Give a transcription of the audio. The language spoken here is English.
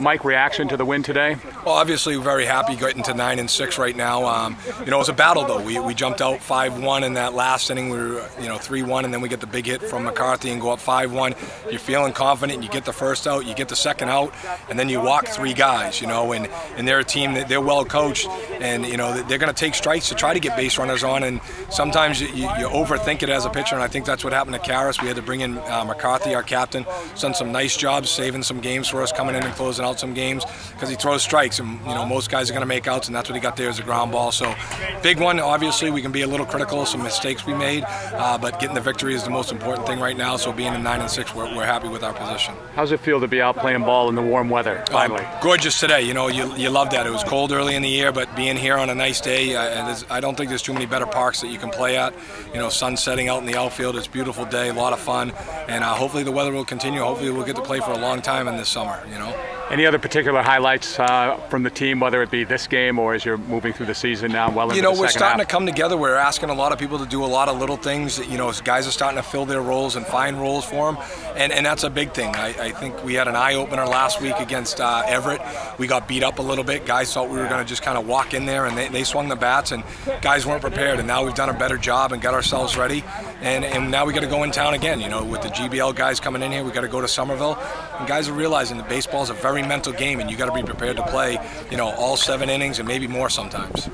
Mike, reaction to the win today? Well, obviously, very happy getting to nine and six right now. Um, you know, it was a battle though. We, we jumped out five one in that last inning. We were you know three one, and then we get the big hit from McCarthy and go up five one. You're feeling confident. You get the first out, you get the second out, and then you walk three guys. You know, and and they're a team that they're well coached, and you know they're going to take strikes to try to get base runners on. And sometimes you, you, you overthink it as a pitcher, and I think that's what happened to Karras. We had to bring in uh, McCarthy, our captain, done some nice jobs saving some games for us, coming in and closing out some games because he throws strikes, and you know most guys are going to make outs, and that's what he got there as a ground ball. So big one. Obviously, we can be a little critical of some mistakes we made, uh, but getting the victory is the most important thing right now. So being in nine and six, we're, we're happy with our position. How's it feel to be out playing ball in the warm weather finally? Um, gorgeous today. You know, you, you love that. It was cold early in the year, but being here on a nice day, uh, I don't think there's too many better parks that you can play at. You know, sun setting out in the outfield. It's a beautiful day, a lot of fun, and uh, hopefully the weather will continue. Hopefully we'll get to play for a long time in this summer. You know. Any other particular highlights uh, from the team, whether it be this game or as you're moving through the season now? Well, you know, we're starting half? to come together. We're asking a lot of people to do a lot of little things. That, you know, guys are starting to fill their roles and find roles for them, and, and that's a big thing. I, I think we had an eye opener last week against uh, Everett. We got beat up a little bit. Guys thought we were going to just kind of walk in there, and they, they swung the bats, and guys weren't prepared. And now we've done a better job and got ourselves ready, and, and now we got to go in town again. You know, with the GBL guys coming in here, we got to go to Somerville, and guys are realizing the baseball is a very mental game, and you got to be prepared to play, you know, all seven innings and maybe more sometimes.